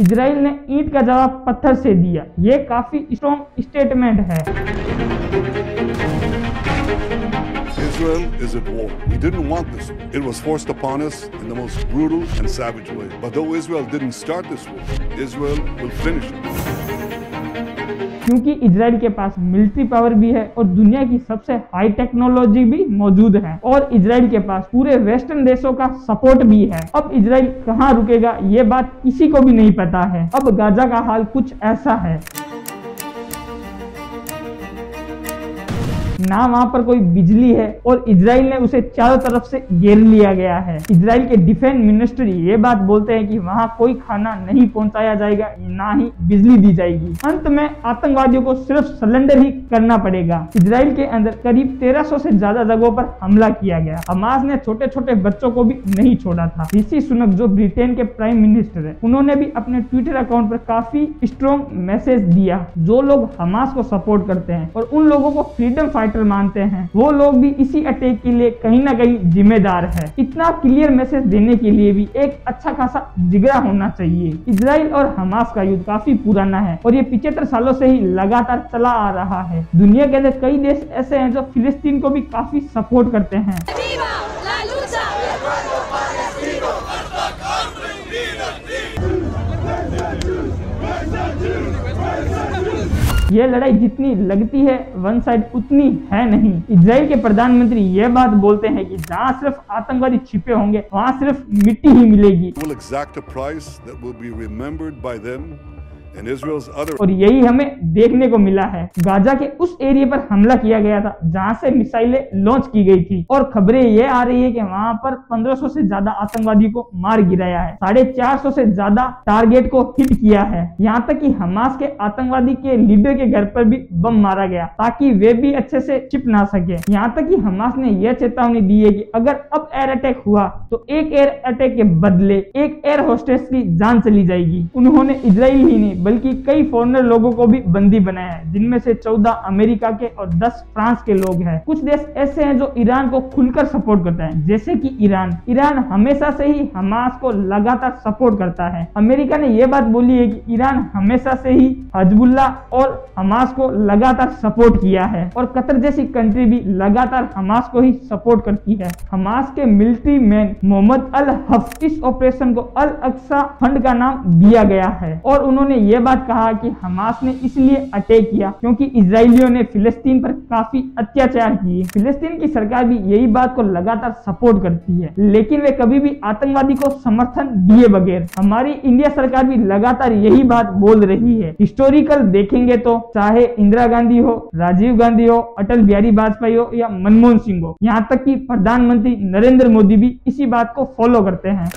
Israel ने ईंट का जवाब पत्थर से दिया ये काफ़ी स्ट्रॉन्ग स्टेटमेंट है Israel is at war. We didn't want this. It was forced upon us in the most brutal and savage way. But though Israel didn't start this war, Israel will finish it. क्योंकि Israel के पास military power भी है और दुनिया की सबसे high technology भी मौजूद है। और इसराइल के पास पूरे वेस्टर्न देशों का सपोर्ट भी है। अब इसराइल कहाँ रुकेगा, ये बात किसी को भी नहीं पता है। अब गाजा का हाल कुछ ऐसा है। ना वहाँ पर कोई बिजली है और इसराइल ने उसे चारों तरफ़ से घेर लिया गया है। इसराइल के डिफेंस मिनिस्टर ये बात बोलते हैं कि वहाँ कोई खाना नहीं पहुँचाया जाएगा, ना ही बिजली दी जाएगी। अंत में आतंकवादियों को सिर्फ़ सिलेंडर ही करना पड़ेगा। इसराइल के अंदर करीब 1300 से ज़्यादा जगहों पर हमला किया गया। हमास ने छोटे छोटे बच्चों को भी नहीं छोड़ा था। ऋषि सुनक जो ब्रिटेन के प्राइम मिनिस्टर है, उन्होंने भी अपने ट्विटर अकाउंट पर काफ़ी स्ट्रॉन्ग मैसेज दिया। जो लोग हमास को सपोर्ट करते हैं और उन लोगों को फ्रीडम फाइटर मानते हैं। वो लोग भी इसी अटैक के लिए कहीं ना कहीं जिम्मेदार है। इतना क्लियर मैसेज देने के लिए भी एक अच्छा खासा जिगरा होना चाहिए। इसराइल और हमास का युद्ध काफ़ी पुराना है और ये पिछहत्तर सालों से ही लगातार चला आ रहा है। दुनिया के अंदर कई देश ऐसे हैं जो फिलिस्तीन को भी काफ़ी सपोर्ट करते हैं। ये लड़ाई जितनी लगती है वन साइड उतनी है नहीं। इसराइल के प्रधानमंत्री यह बात बोलते हैं कि जहाँ सिर्फ़ आतंकवादी छिपे होंगे, वहाँ सिर्फ़ मिट्टी ही मिलेगी। और यही हमें देखने को मिला है। गाजा के उस एरिया पर हमला किया गया था, जहाँ से मिसाइलें लॉन्च की गई थी। और खबरें ये आ रही है कि वहाँ पर 1500 से ज़्यादा आतंकवादी को मार गिराया है। साढ़े चार सौ से ज़्यादा टारगेट को हिट किया है। यहाँ तक कि हमास के आतंकवादी के लीडर के घर पर भी बम मारा गया, ताकि वे भी अच्छे से चिप ना सके। यहाँ तक कि हमास ने यह चेतावनी दी है कि अगर अब एयर अटैक हुआ तो एक एयर अटैक के बदले एक एयर होस्टेस की जान चली जाएगी। उन्होंने इसराइल ही नहीं बल्कि कई फॉरनर लोगों को भी बंदी बनाया है, जिनमें से 14 अमेरिका के और 10 फ्रांस के लोग हैं। कुछ देश ऐसे हैं जो ईरान को खुलकर सपोर्ट करता है, जैसे कि ईरान। ईरान हमेशा से ही हमास को लगातार सपोर्ट करता है। अमेरिका ने यह बात बोली है कि ईरान हमेशा से ही हजबुल्ला और हमास को लगातार सपोर्ट किया है और कतर जैसी कंट्री भी लगातार हमास को ही सपोर्ट करती है। हमास के मिलिट्री मैन मोहम्मद अल हफ इस ऑपरेशन को अल अक्सा फंड का नाम दिया गया है और उन्होंने ये बात कहा कि हमास ने इसलिए अटैक किया क्योंकि इसराइलियों ने फिलिस्तीन पर काफ़ी अत्याचार किए। फिलिस्तीन की सरकार भी यही बात को लगातार सपोर्ट करती है, लेकिन वे कभी भी आतंकवादी को समर्थन दिए बगैर। हमारी इंडिया सरकार भी लगातार यही बात बोल रही है। हिस्टोरिकल देखेंगे तो चाहे इंदिरा गांधी हो, राजीव गांधी हो, अटल बिहारी वाजपेयी हो या मनमोहन सिंह हो, यहाँ तक की प्रधानमंत्री नरेंद्र मोदी भी इसी बात को फॉलो करते हैं।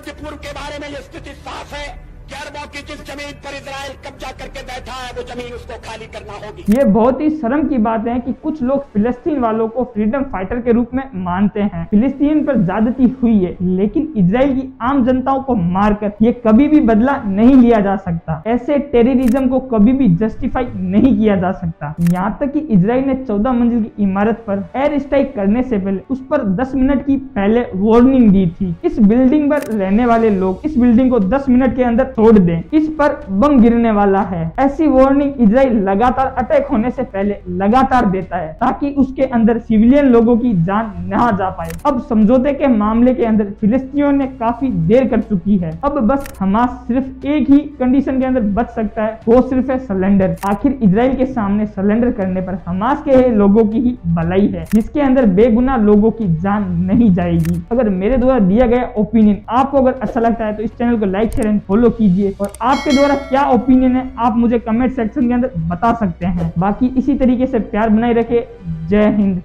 ज़मीन पर इसराइल कब्जा करके बैठा है, वो ज़मीन उसको खाली करना होगी। ये बहुत ही शर्म की बात है कि कुछ लोग फिलिस्तीन वालों को फ्रीडम फाइटर के रूप में मानते हैं। फिलिस्तीन पर ज्यादती हुई है, लेकिन इसराइल की आम जनताओं को मारकर ये कभी भी बदला नहीं लिया जा सकता। ऐसे टेररिज्म को कभी भी जस्टिफाई नहीं किया जा सकता। यहाँ तक कि इसराइल ने 14 मंजिल की इमारत पर एयर स्ट्राइक करने से पहले उस पर 10 मिनट की पहले वार्निंग दी थी। इस बिल्डिंग पर रहने वाले लोग इस बिल्डिंग को 10 मिनट के अंदर तोड़ दें। इस पर बम गिरने वाला है। ऐसी वार्निंग इसराइल लगातार अटैक होने से पहले लगातार देता है, ताकि उसके अंदर सिविलियन लोगों की जान न जा पाए। अब समझौते के मामले के अंदर फिलिस्तीनियों ने काफ़ी देर कर चुकी है। अब बस हमास सिर्फ़ एक ही कंडीशन के अंदर बच सकता है, वो सिर्फ़ है सलेंडर आखिर इसराइल के सामने सलेंडर करने पर हमास के लोगों की ही भलाई है, जिसके अंदर बेगुना लोगों की जान नहीं जाएगी। अगर मेरे द्वारा दिया गया ओपिनियन आपको अगर अच्छा लगता है तो इस चैनल को लाइक शेयर एंड फॉलो कीजिए। और आपके द्वारा क्या ओपिनियन है, आप मुझे कमेंट सेक्शन के अंदर बता सकते हैं। बाकी इसी तरीके से प्यार बनाए रखे। जय हिंद।